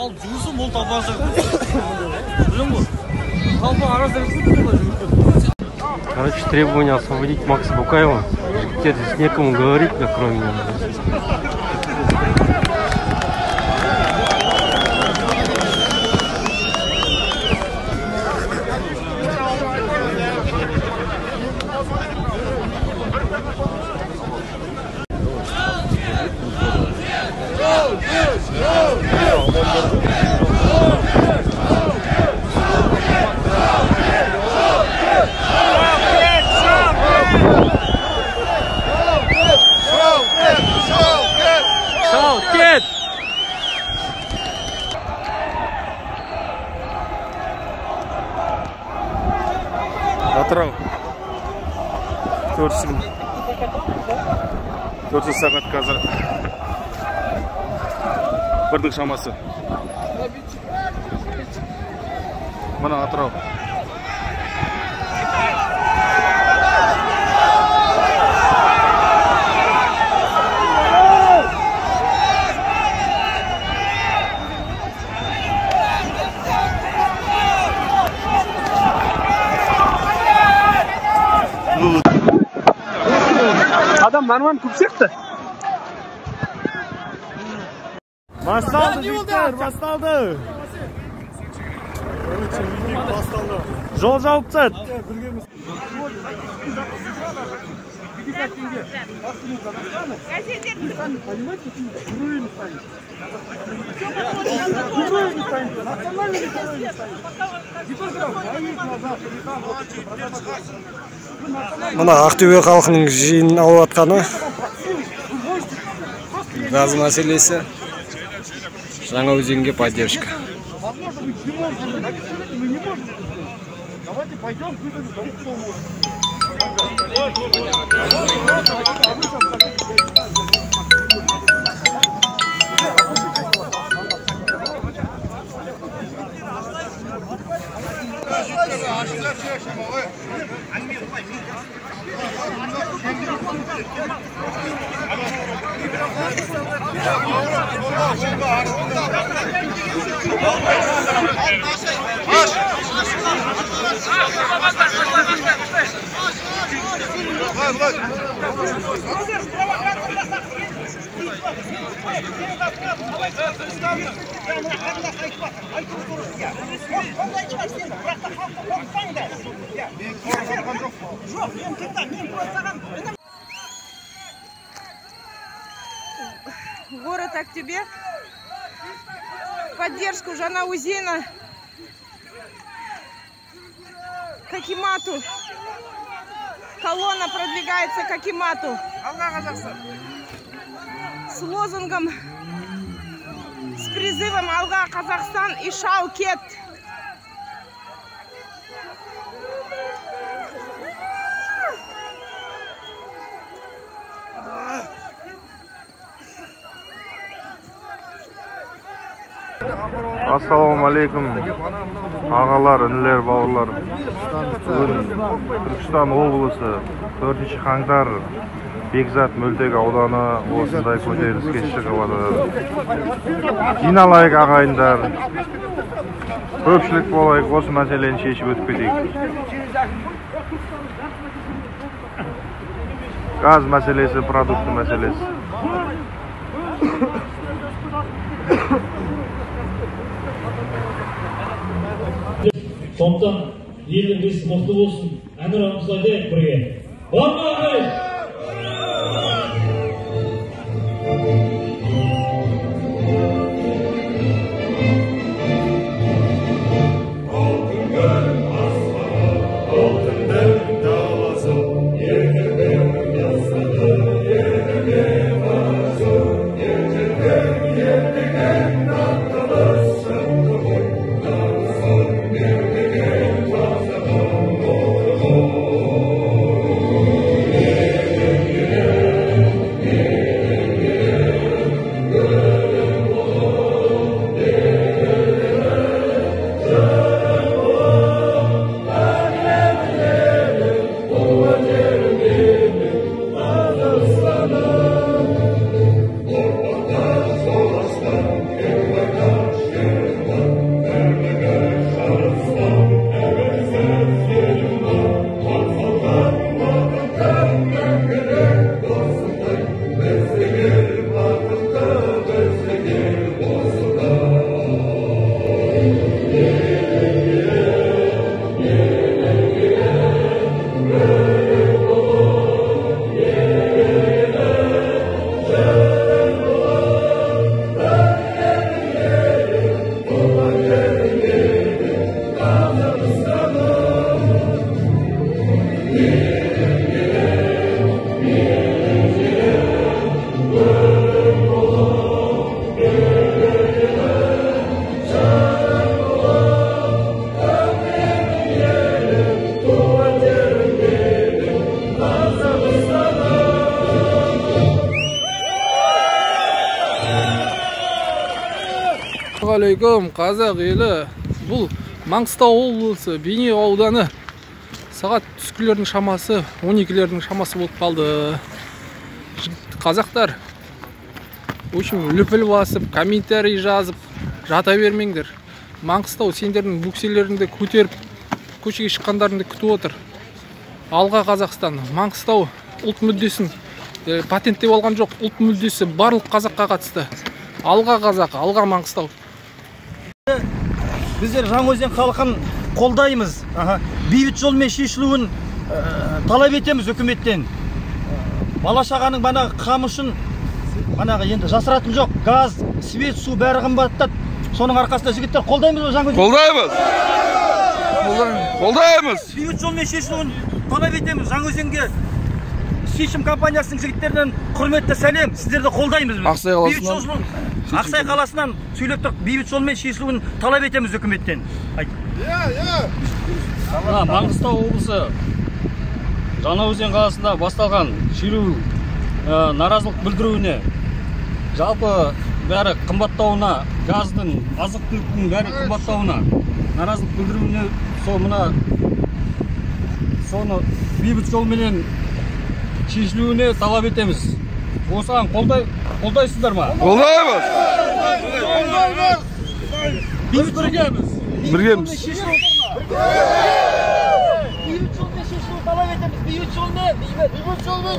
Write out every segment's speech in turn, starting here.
алып жүрсің бұл табасы білдің ғой қалпы арасында Короче, требование освободить Макса Букаева. Теперь здесь некому говорить, как кроме меня. төрт жүз сағат қазір бірдің шамасы. Мына атырау адам нормально көп сияқты басталды жігіттер басталды жол жауып тастады мына ақтөбе халқының жиын алып жатқаны газ мәселесі жаңаөзенге поддержка. Давайте пойдем Ай, жаңа өзенге поддержка город Актюбе. Поддержку Жанаузена. К Акимату. Колонна продвигается к Акимату. С лозунгом, с призывом Алга Казахстан и Шаукет. Ассалаумағалейкум ағалар інілер бауырлар. Бүгін түркістан облысы төртінші қаңтар бекзат мөлтек ауданы осындай көтеріліске шығып жатыр жиналайық ағайындар. Көпшілік болайық осы мәселені шешіп өтіп кетейік. Газ мәселесі продукты мәселесі. Сондықтан елдің бесі мықты болсын. Әнұранымызды айтайық бірге. Бармағай ассалаумағалейкум қазақ елі бұл маңғыстау облысы бейнеу ауданы. Сағат түскілердің шамасы 12лердің шамасы болып қалды. Қазақтар в общем лүпіл басып комментарий жазып жата бермеңдер. Маңғыстау сендердің бөкселеріңді көтеріп көшеге шыққандарыңды күтіп отыр. Алға қазақстан маңғыстау ұлт мүддесін е, патенттеп алған жоқ. Ұлт мүддесі барлық қазаққа қатысты. Алға қазақ алға маңғыстау. Біздер жаңаөзен халқын қолдаймыз. Бейбіт жолмен шешілуін ә, талап етеміз үкіметтен. Бала шағаның банағы қамы банағы енді жасыратын жоқ. Газ свет су бәрі қымбаттады. Соның арқасында жігіттер қолдаймыз ба жаңаөзен Қолдаймыз. Қолдаймыз. бейбіт жолмен шешілуін талап етеміз жаңаөзенге шешім компаниясының жігіттерінен құрметті сәлем. Сіздерді қолдаймыз біз. Ақсай бейбіт жолмен ақсай қаласынан сөйлеп тұрып бейбіт жолмен шешілуін талап етеміз үкіметтен. Айт. Мына маңғыстау облысы жаңаөзен қаласында басталған шеру ә, наразылық білдіруіне жалпы бәрі қымбаттауына газдың азық түліктің бәрі қымбаттауына наразылық білдіруіне сол мына соны бейбіт жолменен шешілуіне талап етеміз. Осыған қолдай қолдайсыздар ма? Қолдаймыз. біз біргеміз. Біргеміз. бейбіт жолмен шешілуін талап етеміз бейбіт жолмен бейбіт жолмен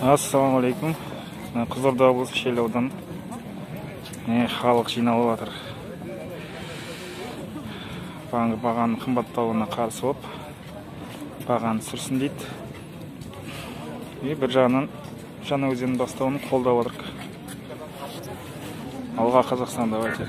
ассалаумағалейкум Мына қызылорда облысы шел ауданы. Міне халық жиналып жатыр. Бағаның қымбаттауына қарсы болып. Бағаны түсірсін дейді. И бір жағынан жаңаөзен бастауын қолдап алға қазақстан давайте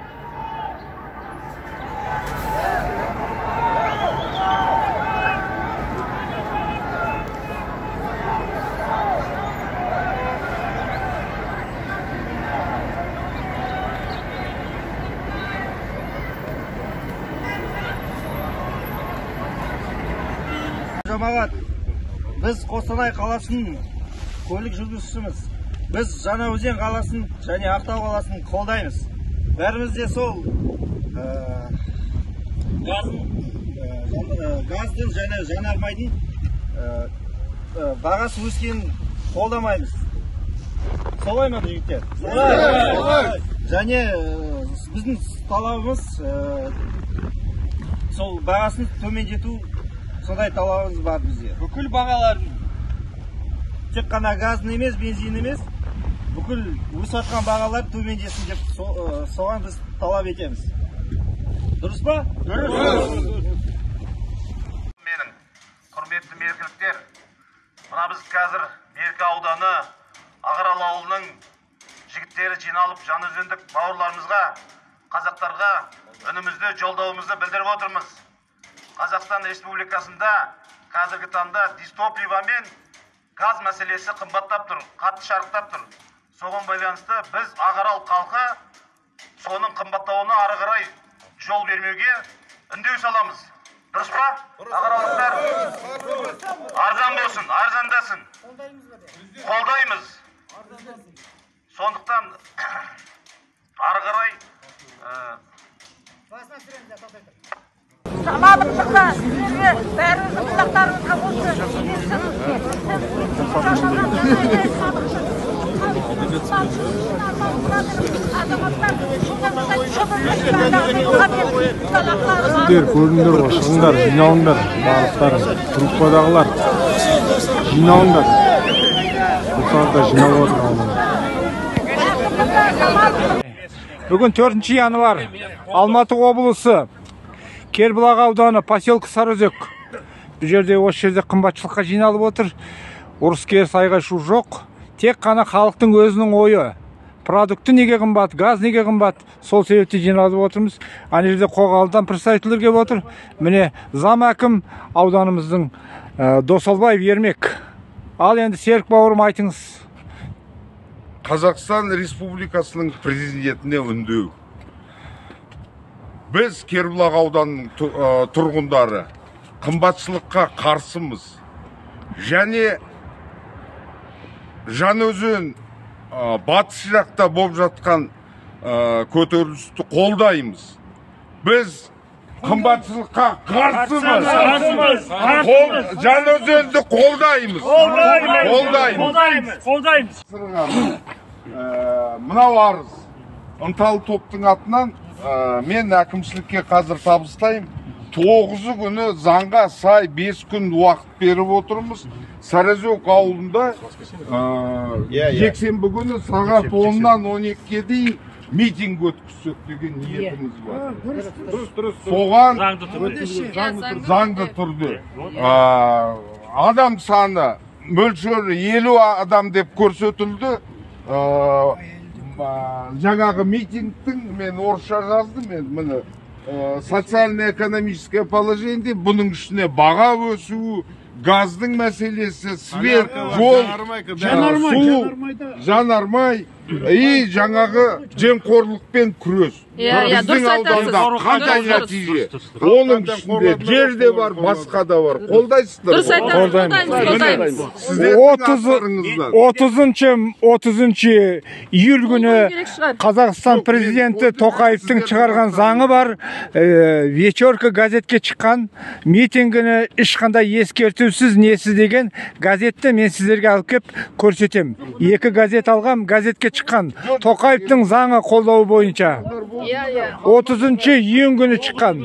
біз қостанай қаласының көлік жүргізушіміз біз жаңаөзен қаласын және ақтау қаласын қолдаймыз. Бәріміз де сол ә, газдың жан- ә, газдың және жанармайдың ә, ә, бағасы өскенін қолдамаймыз. Солай ма жігіттер? Және біздің талабымыз сол бағасын төмендету сондай талабымыз бар бізде бүкіл бағалардың тек қана газдың емес бензин емес. Бүкіл өсіп жатқан бағалар төмендесін деп со- соған біз талап етеміз. Дұрыс па? Дұрыс. Менің құрметті меркіліктер мына біз қазір меркі ауданы ағарал ауылының жігіттері жиналып жаңаөзендік бауырларымызға қазақтарға үнімізді жолдауымызды білдіріп отырмыз. Қазақстан республикасында қазіргі таңда дистопливо мен газ мәселесі қымбаттап тұр қатты шарықтап тұр. Соған байланысты біз ағарал халқы соның қымбаттауына ары қарай жол бермеуге үндеу саламыз. Дұрыс па? Ағаралдықтар арзан болсын арзандасын қолдаймыз сондықтан ары қарай ә, Шамалып шықты сіздерге бәріңіздің құлақтарыңызға осы сіздер көріңдер ғой шығыңдар жиналыңдар барлықтары группадағылар жиналыңдар. Бұл сағатта жиналып отыр бүгін төртінші январь. Алматы облысы. Кербұлақ ауданы поселке сарыөзек. Бұл жерде осы жерде қымбатшылыққа жиналып отыр. Ұрыс керіс айғай шу жоқ. Тек қана халықтың өзінің ойы. Продукты неге қымбат газ неге қымбат сол себепті жиналып отырмыз. Ана жерде қоғалыдан представительдер келіп отыр. Міне зам әкім ауданымыздың ә, досалбаев ермек. Ал енді серік бауырым айтыңыз. Қазақстан республикасының президентіне үндеу. Біз кербұлақ ауданының тұрғындары қымбатшылыққа қарсымыз. Және жаңаөзен ә, батыс жақта болып жатқан ә, көтерілісті қолдаймыз. Біз қымбатшылыққа қарсымыз. Жаңаөзенді қолдаймыз. Қолдаймыз. Қолдаймыз. Ә, мынау арыз. Ынталы топтың атынан ә, мен әкімшілікке қазір табыстаймын тоғызы күні заңға сай бес күн уақыт беріп отырмыз. Сарыөзек ауылында ә, жексенбі күні сағат оннан он екіге дейін митинг өткізсек деген ниетіміз бар. дұрыс дұрыс. Соған заңды түрде. Адам саны мөлшері елу адам деп көрсетілді. Ә, жаңағы митингтің мен орысша жаздым мен міне ә, социально-экономическое положение бұның ішіне баға өсуі газдың мәселесі свет жол жанармай, су жанармай и жаңағы жемқорлықпен күрес. Иә, иә, біздің ауданда қандай нәтиже? Оның ішінде жер де бар басқа да бар. Қолдайсыздар Дұрыс айтасыз, қолдаймыз, отызыншы отызыншы июль күні қазақстан президенті тоқаевтың шығарған заңы бар. Ә, вечерка газетке шыққан. Митингіні ешқандай ескертусіз несіз деген газетті мен сіздерге алып келіп көрсетемін екі газет алғам газетке шыққан тоқаевтың заңы қолдауы бойынша отызыншы июнь күні шыққан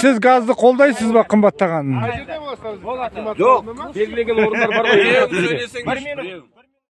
сіз газды қолдайсыз ба қымбаттағанын жоқ белгілеген орындар бар ғой